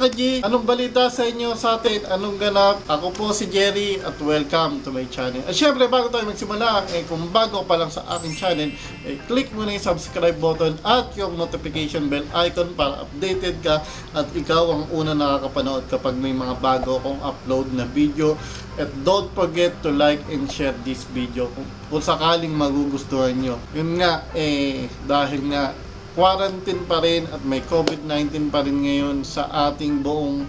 mga? Anong balita sa inyo sa atin? Anong ganap? Ako po si Jerry at welcome to my channel. At syempre bago tayo magsimula, eh, kung bago pa lang sa aking channel, eh, click mo na yung subscribe button at yung notification bell icon para updated ka at ikaw ang una nakakapanood kapag may mga bago akong upload na video. At don't forget to like and share this video kung, kung sakaling magugustuhan nyo. Yun nga, eh, dahil nga quarantine pa rin at may COVID-19 pa rin ngayon sa ating buong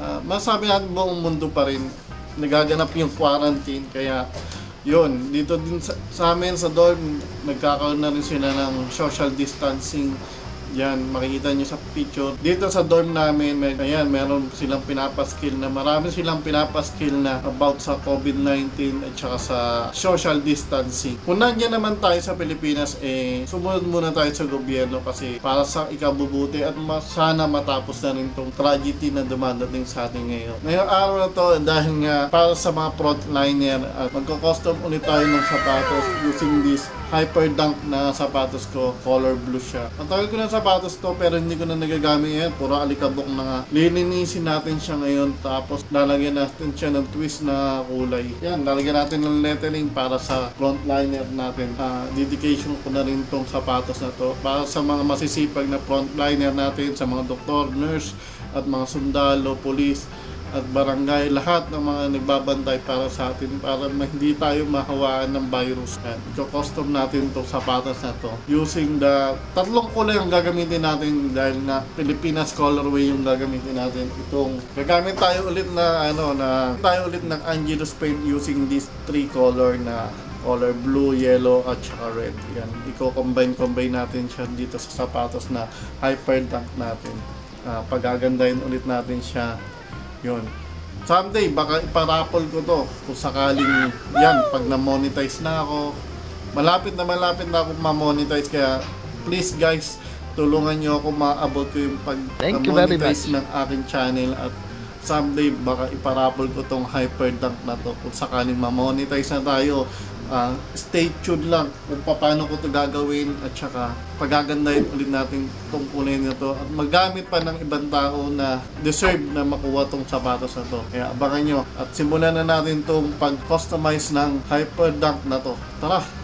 uh, masabi natin buong mundo pa rin. Nagaganap yung quarantine kaya yun dito din sa, sa amin sa dorm nagkakaroon na rin sila ng social distancing yan, makikita nyo sa picture. Dito sa dorm namin, may, ayan, meron silang pinapaskill na, marami silang pinapaskill na about sa COVID-19 at saka sa social distancing. Kung nandiyan naman tayo sa Pilipinas, eh, sumunod muna tayo sa gobyerno kasi para sa ikabubuti at ma- sana matapos na rin tong tragedy na dumadating sa atin ngayon. Ngayong araw na to, dahil nga para sa mga frontliner at magko-custom ulit tayo ng sapatos using this hyper dunk na sapatos ko, color blue siya. Ang tagal ko na sapatos to pero hindi ko na nagagamit yan. Puro alikabok na nga. Lilinisin natin siya ngayon tapos lalagyan natin siya ng twist na kulay. Yan, lalagyan natin ng lettering para sa frontliner natin. Uh, dedication ko na rin tong sapatos na to para sa mga masisipag na frontliner natin, sa mga doktor, nurse, at mga sundalo, police at barangay, lahat ng mga nagbabantay para sa atin para hindi tayo mahawaan ng virus. Yan. Iko-custom natin to sapatos na to using the tatlong kulay ang gagamitin natin dahil na Pilipinas colorway yung gagamitin natin. Itong gagamit tayo ulit na ano na tayo ulit ng Angelus paint using these three color na color blue, yellow, at saka red. Yan, i-combine-combine natin siya dito sa sapatos na hyper dunk natin. Uh, pagagandahin ulit natin siya yun. Someday, baka iparapol ko to kung sakaling yan, pag na-monetize na ako. Malapit na malapit na ako ma-monetize kaya please guys, tulungan nyo ako maabot ko yung pag-monetize ng aking channel at someday baka iparapol ko tong hyper dunk na to kung sakaling ma-monetize na tayo uh, stay tuned lang kung paano ko to gagawin at saka pagagandahin ulit natin tong kulay na to. At magamit pa ng ibang tao na deserve na makuha tong sapatos na to. Kaya abangan nyo at simulan na natin tong pag customize ng hyper dunk na to. Tara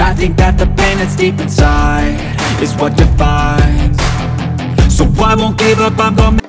I think that the pain that's deep inside Is what defines. So I won't give up, I'm gonna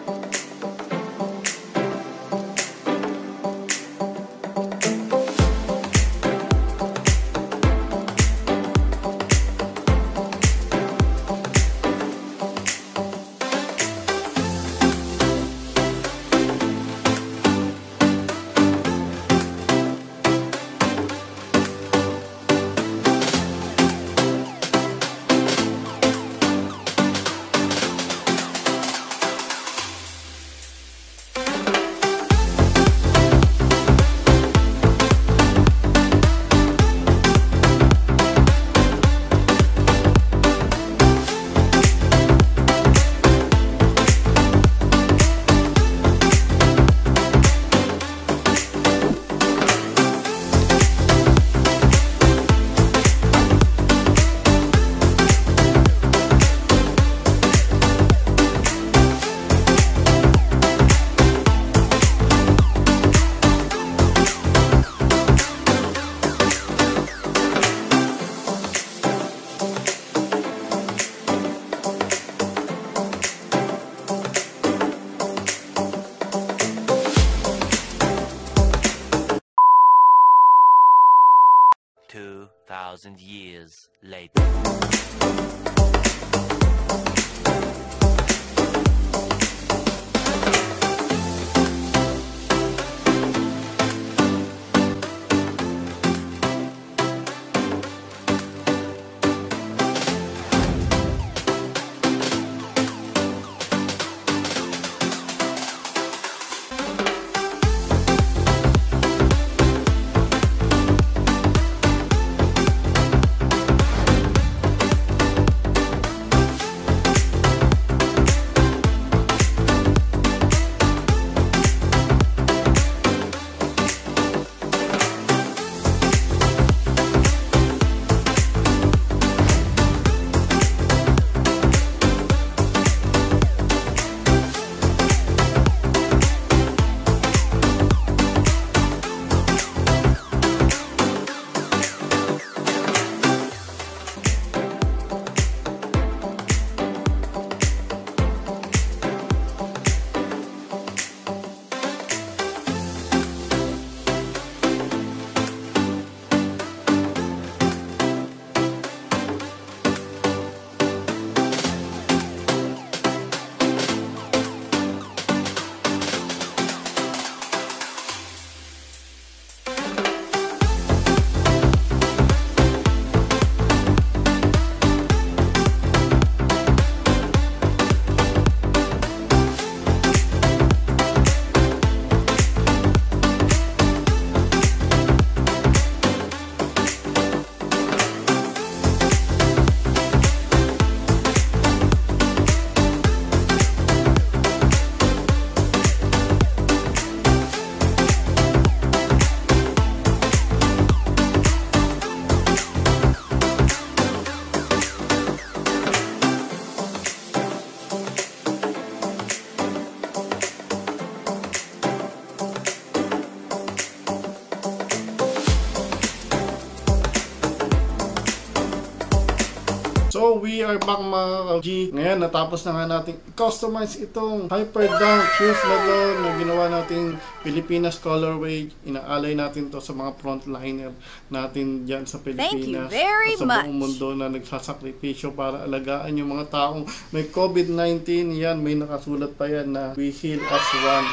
So, we are back mga G. Ngayon, natapos na nga natin customize itong Hyper Dunk shoes na to na ginawa natin Pilipinas colorway. Inaalay natin to sa mga frontliner natin dyan sa Pilipinas. very at sa much. buong mundo na nagsasakripisyo para alagaan yung mga taong may COVID-19. Yan, may nakasulat pa yan na we heal as one.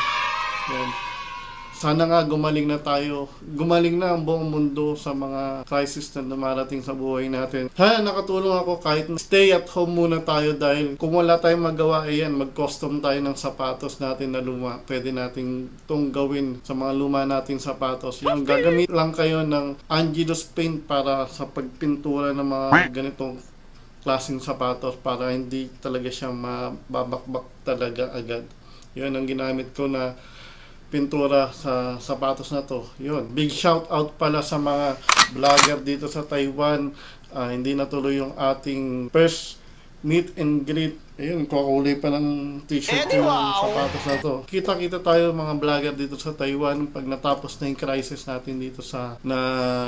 Yan. Sana nga gumaling na tayo. Gumaling na ang buong mundo sa mga crisis na dumarating sa buhay natin. Ha, nakatulong ako kahit stay at home muna tayo dahil kung wala tayong magawa, ayan, mag-custom tayo ng sapatos natin na luma. Pwede nating itong gawin sa mga luma nating sapatos. Yung gagamit lang kayo ng Angelus paint para sa pagpintura ng mga ganitong klaseng sapatos para hindi talaga siya mababakbak talaga agad. Yun ang ginamit ko na pintura sa sapatos na to. Yun. Big shout out pala sa mga vlogger dito sa Taiwan. Ah, hindi natuloy yung ating first meet and greet. Ayun, kukulay pa ng t-shirt yung sapatos na to. Kita-kita tayo mga vlogger dito sa Taiwan pag natapos na yung crisis natin dito sa na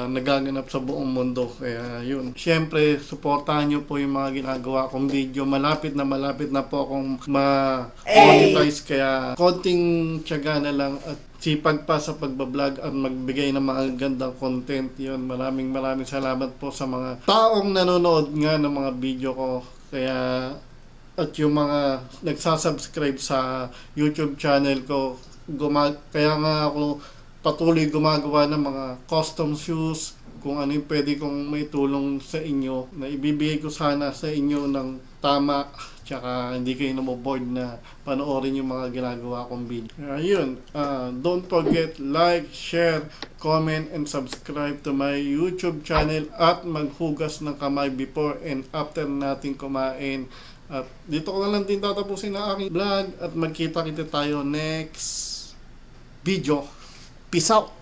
nagaganap sa buong mundo. Kaya yun. Siyempre, suportahan nyo po yung mga ginagawa kong video. Malapit na malapit na po akong ma-monetize. Kaya konting tiyaga na lang at sipag pa sa pagbablog at magbigay ng mga gandang content yun. Maraming maraming salamat po sa mga taong nanonood nga ng mga video ko. Kaya at yung mga nagsasubscribe sa YouTube channel ko guma- kaya nga ako patuloy gumagawa ng mga custom shoes kung ano yung pwede kong may tulong sa inyo na ibibigay ko sana sa inyo ng tama tsaka hindi kayo namoboard na panoorin yung mga ginagawa kong video. Ayun, ah, don't forget like, share, comment, and subscribe to my YouTube channel at maghugas ng kamay before and after natin kumain. At dito ko na lang din tatapusin ang aking vlog at magkita-kita tayo next video. Peace out!